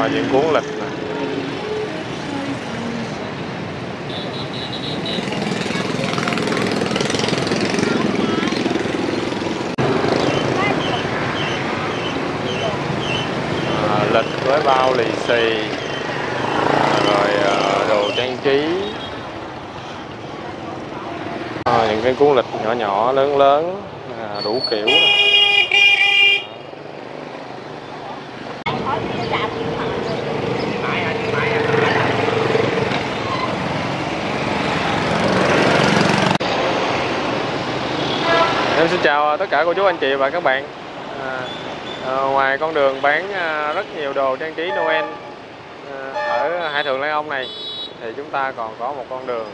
Đó, những cuốn lịch này. À, lịch với bao lì xì à, rồi à, đồ trang trí à, những cái cuốn lịch nhỏ nhỏ lớn lớn à, đủ kiểu này. Em xin chào tất cả cô chú anh chị và các bạn à, à, Ngoài con đường bán à, rất nhiều đồ trang trí Noel à, ở Hải Thượng Lai Ông này thì chúng ta còn có một con đường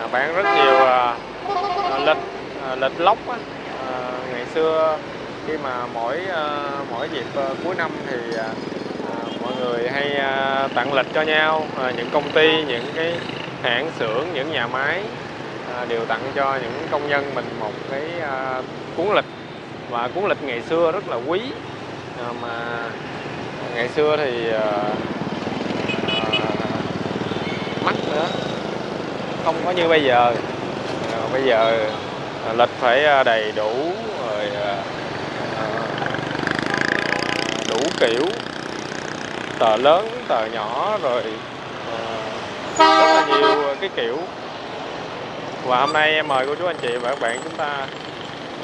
à, bán rất nhiều à, à lịch à, lịch lóc á. À, ngày xưa khi mà mỗi à, mỗi dịp à, cuối năm thì à, à, mọi người hay à, tặng lịch cho nhau à, những công ty những cái hãng xưởng những nhà máy đều tặng cho những công nhân mình một cái à, cuốn lịch. Và cuốn lịch ngày xưa rất là quý. À, mà ngày xưa thì à, mắc nữa. Không có như bây giờ. Bây giờ lịch phải đầy đủ rồi đủ kiểu. Tờ lớn, tờ nhỏ rồi rất là nhiều cái kiểu và hôm nay em mời cô chú anh chị và các bạn chúng ta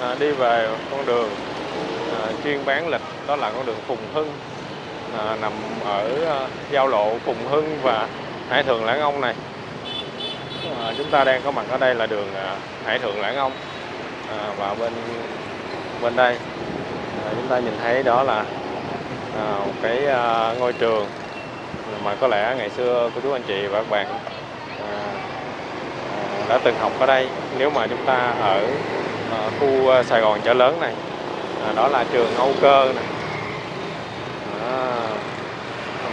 à, đi về con đường à, chuyên bán lịch. Đó là con đường Phùng Hưng à, nằm ở à, giao lộ Phùng Hưng và Hải Thượng Lãng Ông này. À, chúng ta đang có mặt ở đây là đường à, Hải Thượng Lãng Ông à, và bên bên đây. À, chúng ta nhìn thấy đó là à, một cái à, ngôi trường mà có lẽ ngày xưa cô chú anh chị và các bạn đã từng học ở đây. Nếu mà chúng ta ở ờ, khu ờ, Sài Gòn chợ lớn này à, đó là trường Âu Cơ này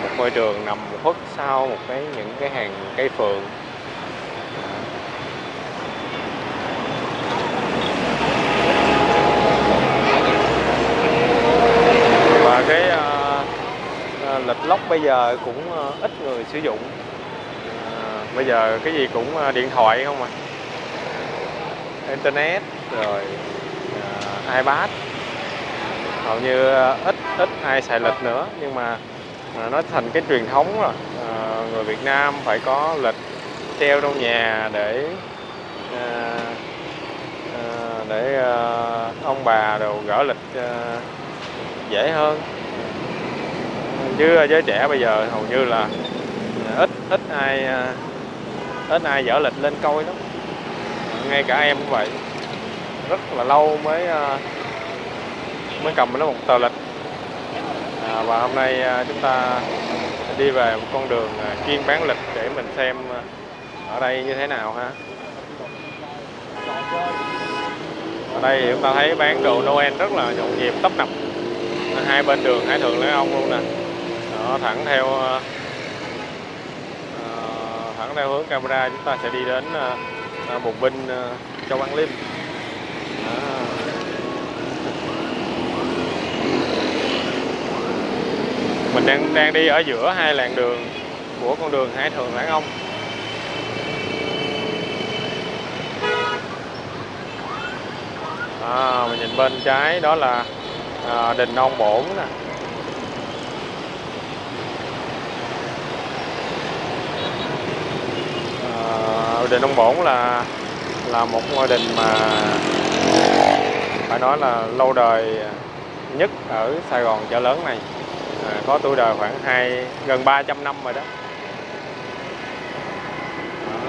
một ngôi trường nằm khuất sau một cái những cái hàng cây phượng. Và cái uh, lịch lóc bây giờ cũng uh, ít người sử dụng bây giờ cái gì cũng à, điện thoại không à? Internet rồi uh, ipad. Hầu như à, ít ít ai xài lịch nữa nhưng mà nó thành cái truyền thống rồi. À, người Việt Nam phải có lịch treo trong nhà để à, à, để à, ông bà đồ gỡ lịch à, dễ hơn. Chứ giới trẻ bây giờ hầu như là ít ít ai à, Tết nay dở lịch lên coi lắm. Ngay cả em cũng vậy. Rất là lâu mới ờ, mới cầm nó một tờ lịch. À, và hôm nay ờ, chúng ta đi về một con đường ờ, chuyên bán lịch để mình xem ở đây như thế nào ha. Ở đây thì chúng ta thấy bán đồ Noel rất là nhộn nhịp tấp nập. Hai bên đường Hải Thượng lễ Ông luôn nè. Đó, thẳng theo à, theo hướng camera chúng ta sẽ đi đến ờ, ờ, một Binh Châu Văn Liêm mình đang đang đi ở giữa hai làn đường của con đường Hải Thượng Lãng Ông. À, mình nhìn bên trái đó là ờ, à, đình ông bổn nè. Ngôi đình ông bổn là là một ngôi đình mà phải nói là lâu đời nhất ở Sài Gòn chợ lớn này. À, có tuổi đời khoảng hai gần 300 năm rồi đó. À,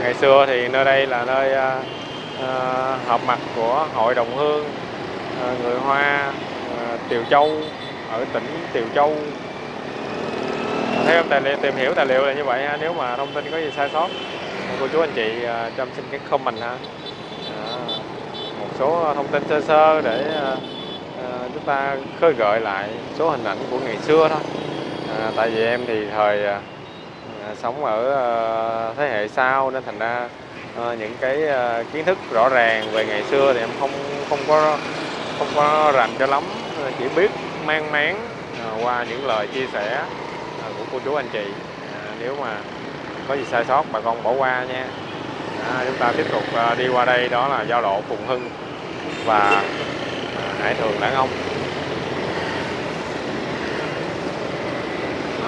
ngày xưa thì nơi đây là nơi à, à, họp mặt của hội đồng hương à, người Hoa à, Tiều Châu ở tỉnh Tiều Châu. Theo tài liệu tìm hiểu tài liệu là như vậy ha. nếu mà thông tin có gì sai sót cô chú anh chị à, cho em xin cái comment ha. À, một số thông tin sơ sơ để à, à, chúng ta khơi gợi lại số hình ảnh của ngày xưa thôi. À, tại vì em thì thời à, à, sống ở à, thế hệ sau nên thành ra à, những cái à, kiến thức rõ ràng về ngày xưa thì em không không có không có rành cho lắm. Chỉ biết mang máng à, qua những lời chia sẻ của cô chú anh chị. À, nếu mà có gì sai sót bà con bỏ qua nha. À, chúng ta tiếp tục à, đi qua đây đó là giao lộ Phùng Hưng và à, Hải Thường Lãng Ông.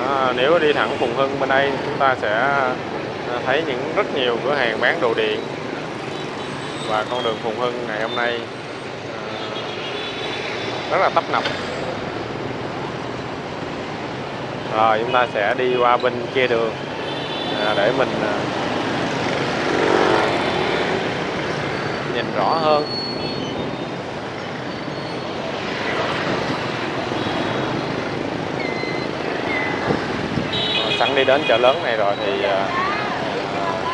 À, nếu đi thẳng Phùng Hưng bên đây chúng ta sẽ à, thấy những rất nhiều cửa hàng bán đồ điện. Và con đường Phùng Hưng ngày hôm nay rất là tấp nập. Rồi chúng ta sẽ đi qua bên kia đường. À, để mình à, nhìn rõ hơn. Sẵn đi đến chợ lớn này rồi thì à,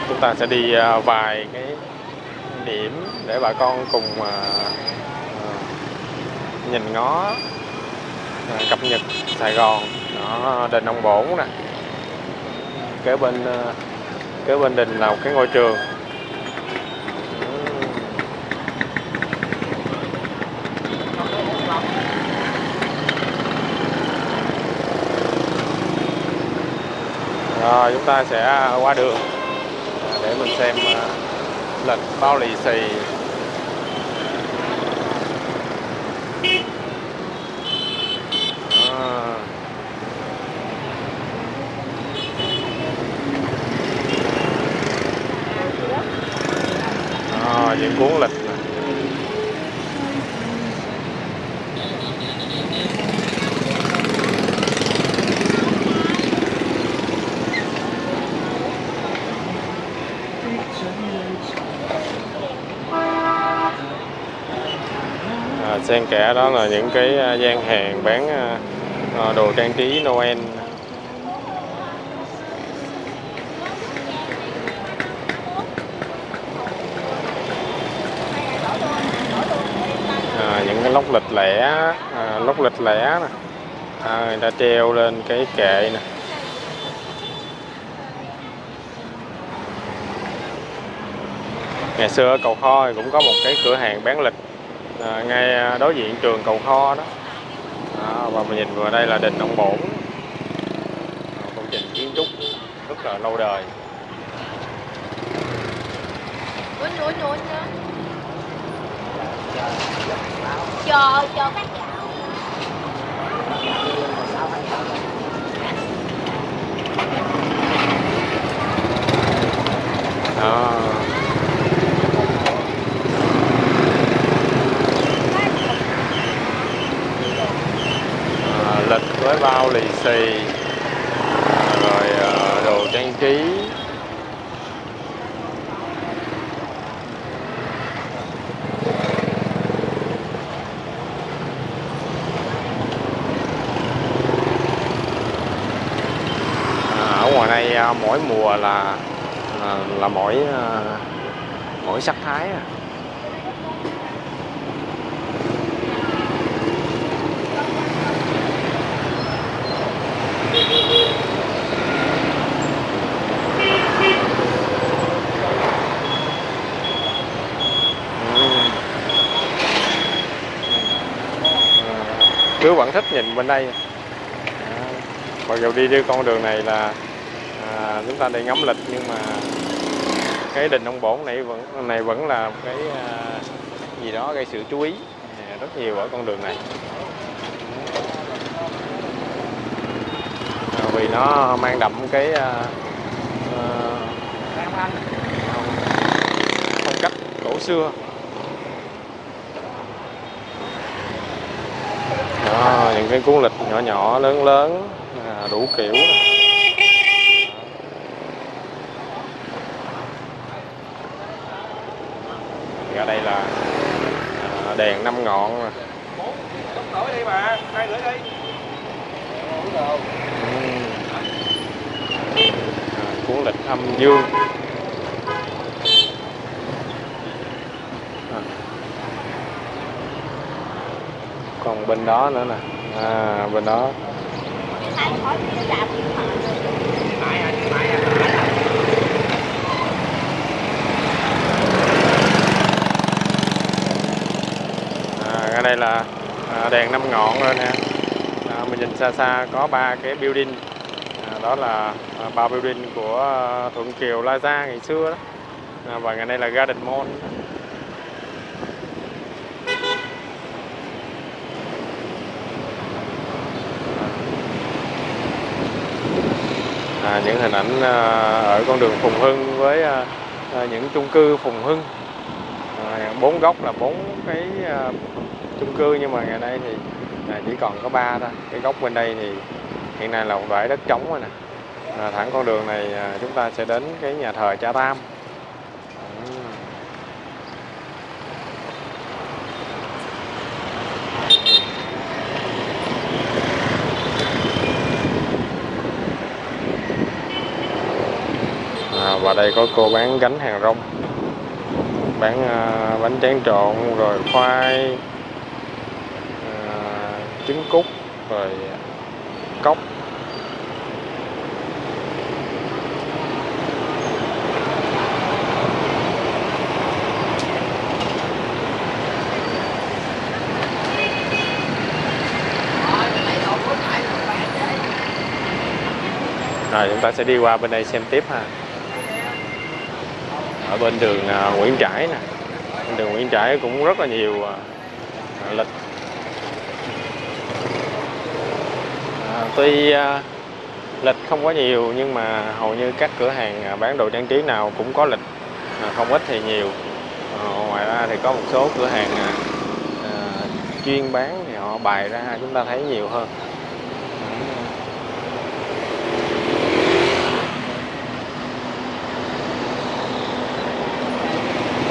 chúng ta sẽ đi vài cái điểm để bà con cùng nhìn ngó cập nhật Sài Gòn. Đó, đền ông bổn nè kế bên ờ, kế bên đình là một cái ngôi trường. Rồi, chúng ta sẽ qua đường để mình xem ờ, lịch bao lì xì Đó. Đó, những cuốn lịch này. xen kẽ đó là những cái à, gian hàng bán à, à, đồ trang trí Noel à, những cái lốc lịch lẻ à, lốc lịch lẻ nè. À, người ta treo lên cái kệ nè. Ngày xưa ở cầu kho thì cũng có một cái cửa hàng bán lịch à, ngay à, đối diện trường cầu kho đó. À, và mình nhìn vừa đây là đình ông bổn. À, công trình kiến trúc rất là lâu đời. Ủa nhủa nhủa nhá Chờ chờ các gạo đó. À, lịch với bao lì xì. À, rồi à, đồ trang trí À, ở ngoài đây à, mỗi mùa là là, là mỗi à, mỗi sắc thái à. Cứ vẫn thích nhìn bên đây mặc dù đi đi con đường này là chúng ta đi ngắm lịch nhưng mà cái đình ông bổn này vẫn này vẫn là cái à, gì đó gây sự chú ý à, rất nhiều ở con đường này. À, vì nó mang đậm cái uh, phong cách cổ xưa. Đó, những cái cuốn lịch nhỏ nhỏ lớn lớn đủ kiểu đó. Thì ở đây là à, đèn năm ngọn nè. Đổi đi mà, hai rưỡi đi. Ừm. À, cuốn lịch âm dương À. còn bên đó nữa nè à, bên đó Ai hỏi cái làm gì mà Mãi à, mãi à, mãi à. à, ở đây là à, đèn năm ngọn rồi nè. À, mình nhìn xa xa có ba cái building. À, đó là à, Ba Building của Thuận Kiều Plaza ngày xưa đó. À, và ngày nay là Garden Mall. À, những hình ảnh à, ở con đường Phùng Hưng với à, à, những chung cư Phùng Hưng. À, bốn góc là bốn cái à, chung cư nhưng mà ngày nay thì à, chỉ còn có ba thôi. Cái góc bên đây thì hiện nay là một bãi đất trống rồi nè. À, thẳng con đường này à, chúng ta sẽ đến cái nhà thờ Cha Tam. À, và đây có cô bán gánh hàng rong. Bán à, bánh tráng trộn rồi khoai trứng cút rồi cốc rồi, chúng ta sẽ đi qua bên đây xem tiếp ha. Ở bên đường à, Nguyễn Trãi nè. Bên đường Nguyễn Trãi cũng rất là nhiều à, lịch tuy à, lịch không có nhiều, nhưng mà hầu như các cửa hàng à, bán đồ trang trí nào cũng có lịch à, không ít thì nhiều. Ờ, ngoài ra thì có một số cửa hàng chuyên bán thì họ bày ra chúng ta thấy nhiều hơn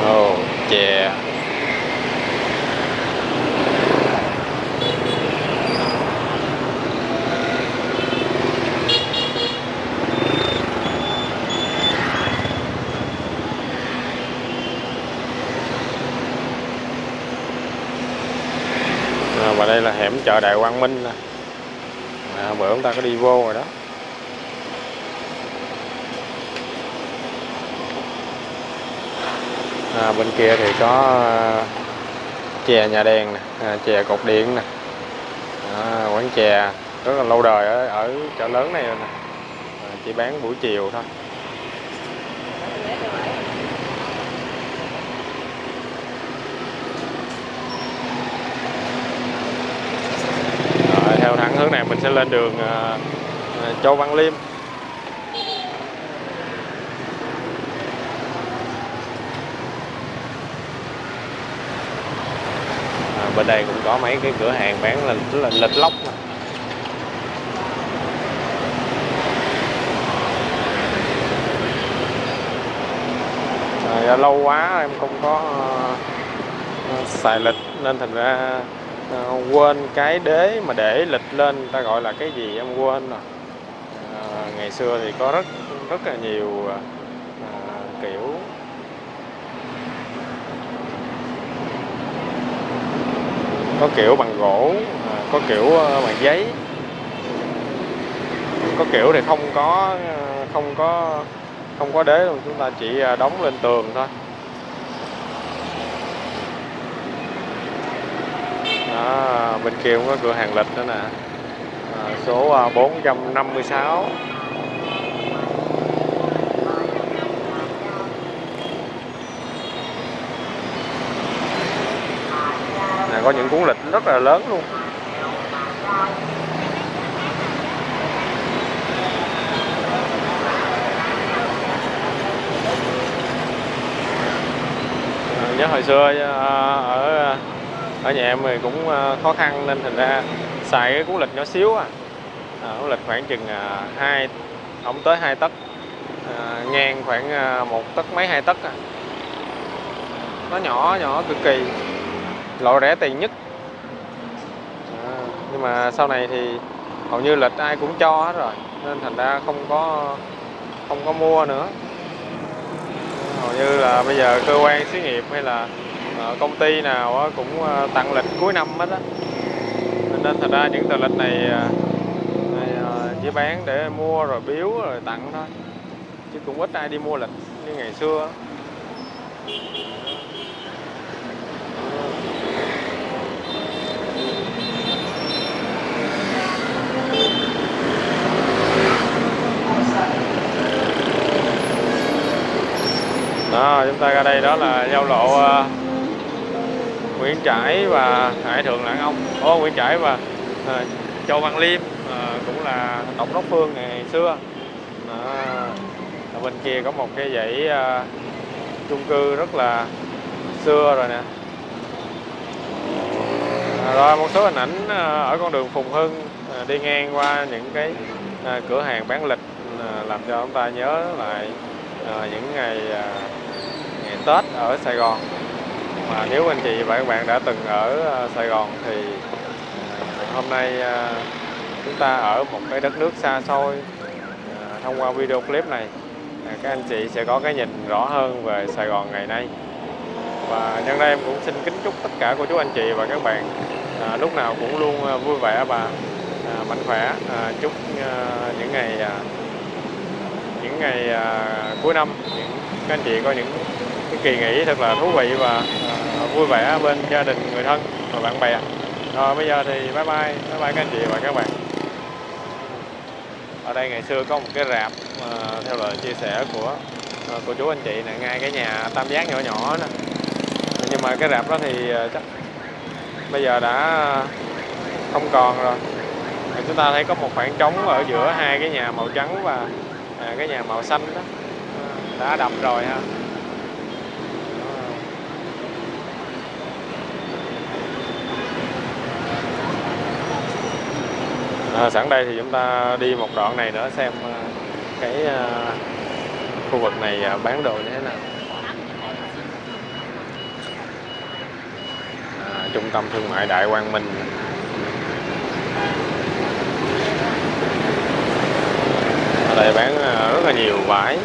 Ồ, chè à, và đây là hẻm chợ Đại Quang Minh nè. À, bữa chúng ta có đi vô rồi đó. À, bên kia thì có à, chè nhà đèn nè à, chè cột điện nè. À, quán chè rất là lâu đời ở, ở chợ lớn này rồi nè. À, chỉ bán buổi chiều thôi Rồi, theo thẳng hướng này mình sẽ lên đường ờ, ờ, Châu Văn Liêm à, bên đây cũng có mấy cái cửa hàng bán là là lịch lóc mà. à, lâu quá em không có ờ, xài lịch nên thành ra à, quên cái đế mà để lịch lên ta gọi là cái gì em quên rồi. À, ngày xưa thì có rất rất là nhiều à, kiểu có kiểu bằng gỗ à, có kiểu bằng giấy. Có kiểu thì không có không có không có đế luôn chúng ta chỉ đóng lên tường thôi. Đó, bên kia cũng có cửa hàng lịch nữa nè. Ờ, à, số 456 nè có những cuốn lịch rất là lớn luôn. Ờ, nhớ hồi xưa ờ, ở ở nhà em thì cũng ờ, khó khăn nên thành ra xài cái cuốn lịch nhỏ xíu à, à cuốn lịch khoảng chừng à, hai không tới hai tấc. À, ngang khoảng à, một tấc mấy hai tấc à. nó nhỏ nhỏ cực kỳ. Loại rẻ tiền nhất. À, nhưng mà sau này thì hầu như lịch ai cũng cho hết rồi nên thành ra không có không có mua nữa. Hầu như là bây giờ cơ quan xí nghiệp hay là Ờ, công ty nào cũng ờ, tặng lịch cuối năm hết á. Nên thật ra những tờ lịch này, ờ, này chỉ bán để mua rồi biếu rồi tặng thôi. Chứ cũng ít ai đi mua lịch như ngày xưa đó chúng ta ra đây đó là giao lộ Nguyễn Trãi và Hải Thượng Lạng Ông. Ô, Nguyễn Trãi và à, Châu Văn Liêm à, cũng là tổng đốc phương ngày xưa. À, Ở bên kia có một cái dãy à, chung cư rất là xưa rồi nè. À, rồi một số hình ảnh ở con đường Phùng Hưng à, đi ngang qua những cái à, cửa hàng bán lịch à, làm cho chúng ta nhớ lại à, những ngày à, ngày Tết ở Sài Gòn mà nếu anh chị và các bạn đã từng ở ờ, Sài Gòn thì ờ, hôm nay ờ, chúng ta ở một cái đất nước xa xôi thông qua video clip này các anh chị sẽ có cái nhìn rõ hơn về Sài Gòn ngày nay. Và nhân đây em cũng xin kính chúc tất cả cô chú anh chị và các bạn à, lúc nào cũng luôn vui vẻ và à, mạnh khỏe. À, chúc à, những ngày à, những ngày à, cuối năm những các anh chị có những cái kỳ nghỉ thật là thú vị và ờ, vui vẻ bên gia đình người thân và bạn bè. Rồi bây giờ thì bye bye bye bye các anh chị và các bạn. Ở đây ngày xưa có một cái rạp uh, theo lời chia sẻ của ờ, uh, cô chú anh chị nè ngay cái nhà tam giác nhỏ nhỏ nè nhưng mà cái rạp đó thì uh, chắc bây giờ đã không còn rồi. Chúng ta thấy có một khoảng trống ở giữa hai cái nhà màu trắng và à, cái nhà màu xanh đó. Đã đập rồi ha. À, sẵn đây thì chúng ta đi một đoạn này nữa xem à, cái à, khu vực này à, bán đồ như thế nào. À, trung tâm thương mại Đại Quang Minh. Ở đây bán rất là nhiều vải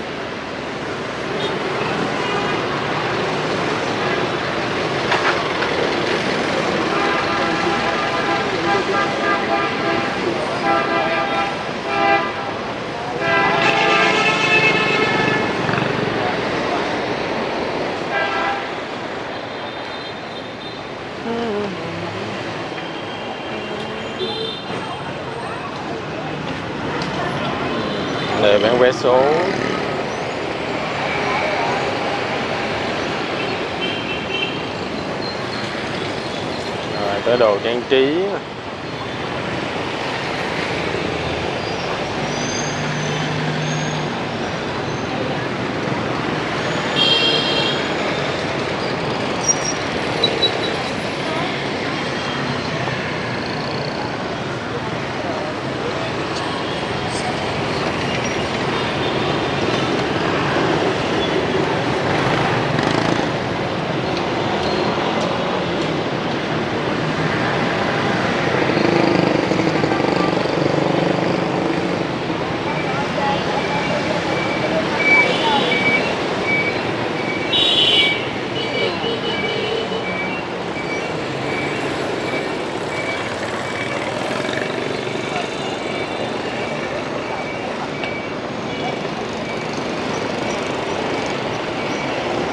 để bán vé số. Rồi tới đồ trang trí nè.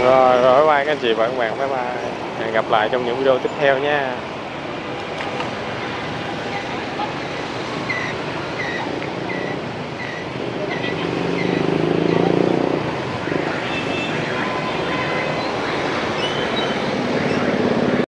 rồi rồi bye bye các anh chị và các bạn bye bye. Hẹn gặp lại trong những video tiếp theo nha.